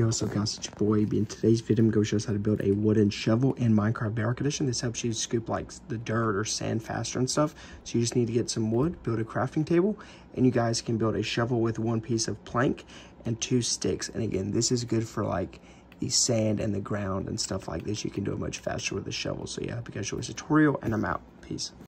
Yo, what's up guys, it's your boy In today's video, I'm going to show us how to build a wooden shovel in Minecraft Bedrock Edition. This helps you scoop like the dirt or sand faster and stuff. So you just need to get some wood, build a crafting table, and you guys can build a shovel with one piece of plank and two sticks. And again, this is good for like the sand and the ground and stuff like this. You can do it much faster with a shovel. So yeah, I hope you guys enjoy this tutorial, and I'm out. Peace.